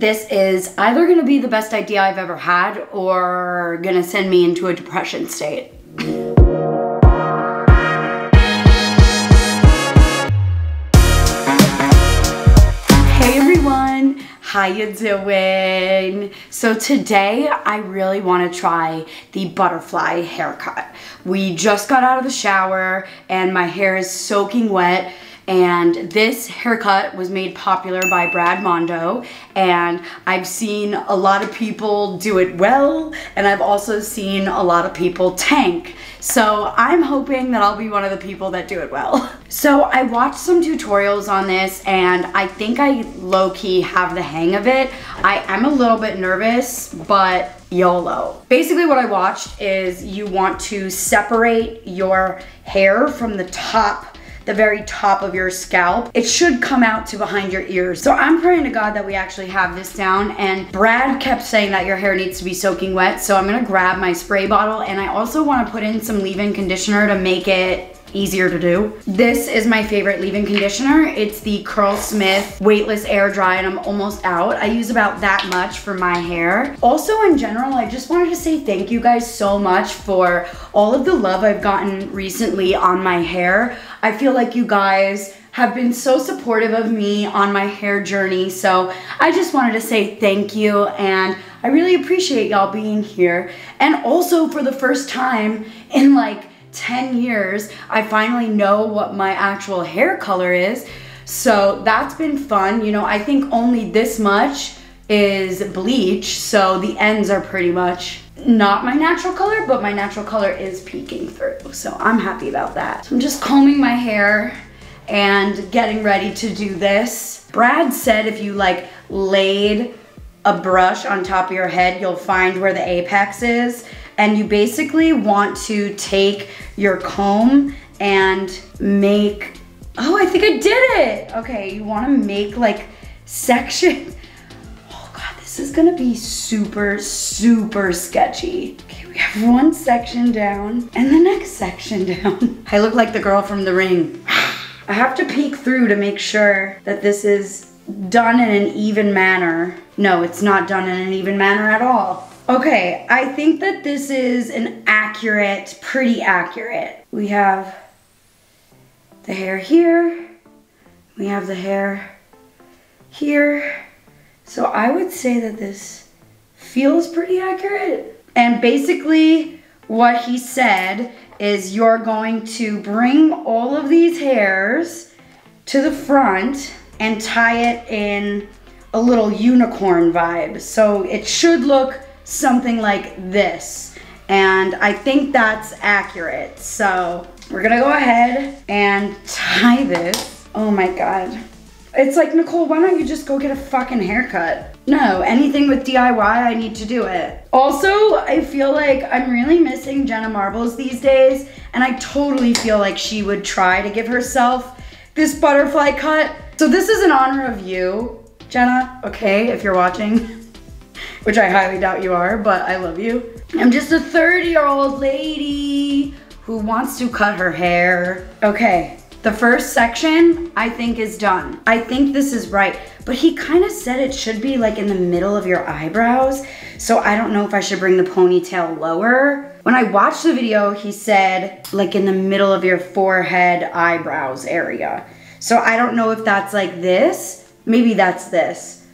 This is either gonna be the best idea I've ever had or gonna send me into a depression state. Hey everyone, how you doing? So today I really want to try the butterfly haircut. We just got out of the shower and my hair is soaking wet and this haircut was made popular by Brad Mondo and I've seen a lot of people do it well and I've also seen a lot of people tank. So I'm hoping that I'll be one of the people that do it well. So I watched some tutorials on this and I think I low-key have the hang of it. I am a little bit nervous, but YOLO. Basically what I watched is you want to separate your hair from the top the very top of your scalp. It should come out to behind your ears. So I'm praying to God that we actually have this down. And Brad kept saying that your hair needs to be soaking wet. So I'm gonna grab my spray bottle and I also wanna put in some leave-in conditioner to make it easier to do. This is my favorite leave-in conditioner. It's the Curlsmith Weightless Air Dry and I'm almost out. I use about that much for my hair. Also in general, I just wanted to say thank you guys so much for all of the love I've gotten recently on my hair. I feel like you guys have been so supportive of me on my hair journey. So I just wanted to say thank you and I really appreciate y'all being here. And also for the first time in like 10 years, I finally know what my actual hair color is. So that's been fun. You know, I think only this much is bleach, so the ends are pretty much not my natural color, but my natural color is peeking through. So I'm happy about that. So I'm just combing my hair and getting ready to do this. Brad said if you like laid a brush on top of your head, you'll find where the apex is and you basically want to take your comb and make, oh, I think I did it. Okay, you wanna make like section. Oh God, this is gonna be super, super sketchy. Okay, we have one section down and the next section down. I look like the girl from The Ring. I have to peek through to make sure that this is done in an even manner. No, it's not done in an even manner at all. Okay, I think that this is an accurate, pretty accurate. We have the hair here. We have the hair here. So I would say that this feels pretty accurate. And basically what he said is you're going to bring all of these hairs to the front and tie it in a little unicorn vibe. So it should look something like this. And I think that's accurate. So we're gonna go ahead and tie this. Oh my God. It's like, Nicol, why don't you just go get a fucking haircut? No, anything with DIY, I need to do it. Also, I feel like I'm really missing Jenna Marbles these days, and I totally feel like she would try to give herself this butterfly cut. So this is in honor of you, Jenna, okay, if you're watching which I highly doubt you are, but I love you. I'm just a 30 year old lady who wants to cut her hair. Okay, the first section I think is done. I think this is right, but he kind of said it should be like in the middle of your eyebrows. So I don't know if I should bring the ponytail lower. When I watched the video, he said like in the middle of your forehead eyebrows area. So I don't know if that's like this. Maybe that's this.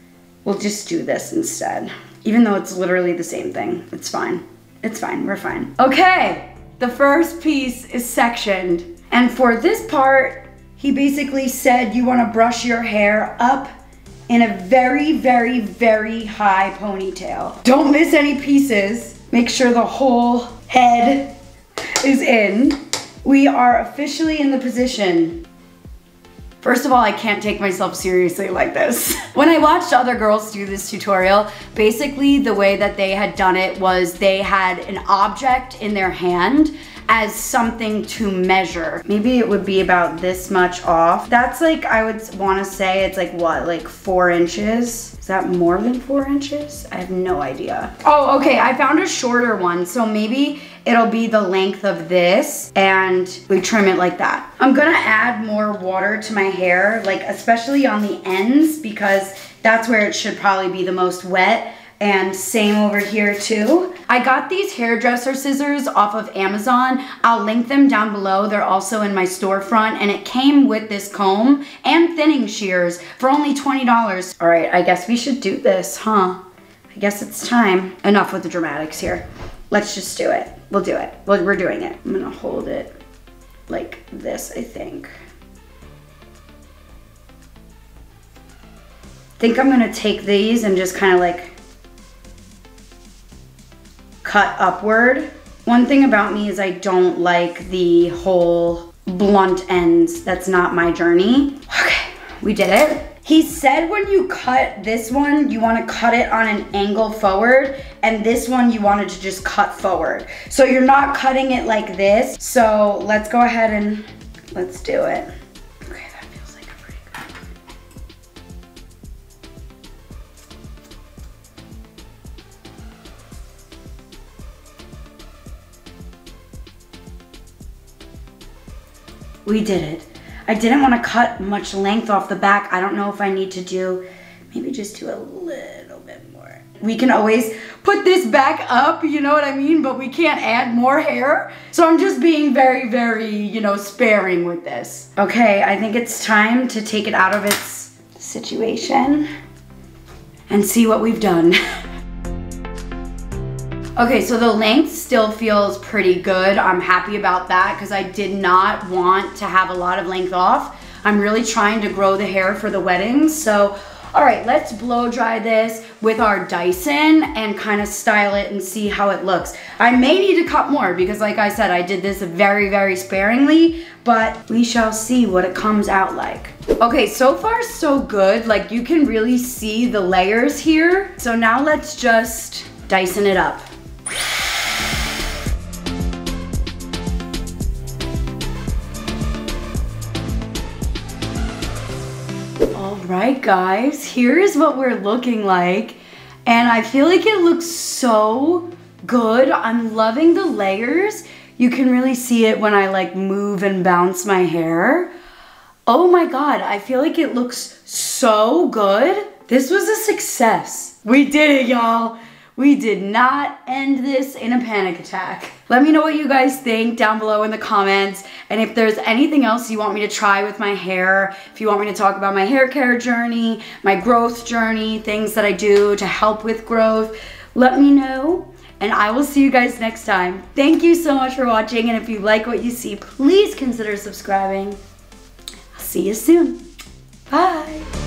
We'll just do this instead even though it's literally the same thing. It's fine. It's fine, we're fine. Okay, the first piece is sectioned. And for this part, he basically said you wanna brush your hair up in a very, very, very high ponytail. Don't miss any pieces. Make sure the whole head is in. We are officially in the position First of all, I can't take myself seriously like this. when I watched other girls do this tutorial, basically the way that they had done it was they had an object in their hand as something to measure. Maybe it would be about this much off. That's like, I would wanna say it's like what, like four inches? Is that more than four inches? I have no idea. Oh, okay, I found a shorter one. So maybe it'll be the length of this and we trim it like that. I'm gonna add more water to my hair, like especially on the ends because That's where it should probably be the most wet and same over here too. I got these hairdresser scissors off of Amazon. I'll link them down below. They're also in my storefront and it came with this comb and thinning shears for only $20. All right, I guess we should do this, huh? I guess it's time. Enough with the dramatics here. Let's just do it. We'll do it. We're doing it. I'm gonna hold it like this, I think. think I'm gonna take these and just kind of like cut upward. One thing about me is I don't like the whole blunt ends. That's not my journey. Okay, we did it. He said when you cut this one, you wanna cut it on an angle forward, and this one you wanted to just cut forward. So you're not cutting it like this. So let's go ahead and let's do it. We did it. I didn't want to cut much length off the back. I don't know if I need to do, maybe just do a little bit more. We can always put this back up, you know what I mean? But we can't add more hair. So I'm just being very, very, you know, sparing with this. Okay, I think it's time to take it out of its situation and see what we've done. Okay, so the length still feels pretty good. I'm happy about that because I did not want to have a lot of length off. I'm really trying to grow the hair for the weddings. So, all right, let's blow dry this with our Dyson and kind of style it and see how it looks. I may need to cut more because like I said, I did this very, very sparingly, but we shall see what it comes out like. Okay, so far so good. Like you can really see the layers here. So now let's just Dyson it up. Right, guys, here's what we're looking like. And I feel like it looks so good. I'm loving the layers. You can really see it when I like move and bounce my hair. Oh my God, I feel like it looks so good. This was a success. We did it, y'all. We did not end this in a panic attack. Let me know what you guys think down below in the comments. And if there's anything else you want me to try with my hair, if you want me to talk about my hair care journey, my growth journey, things that I do to help with growth, let me know and I will see you guys next time. Thank you so much for watching, and if you like what you see, please consider subscribing. I'll see you soon. Bye.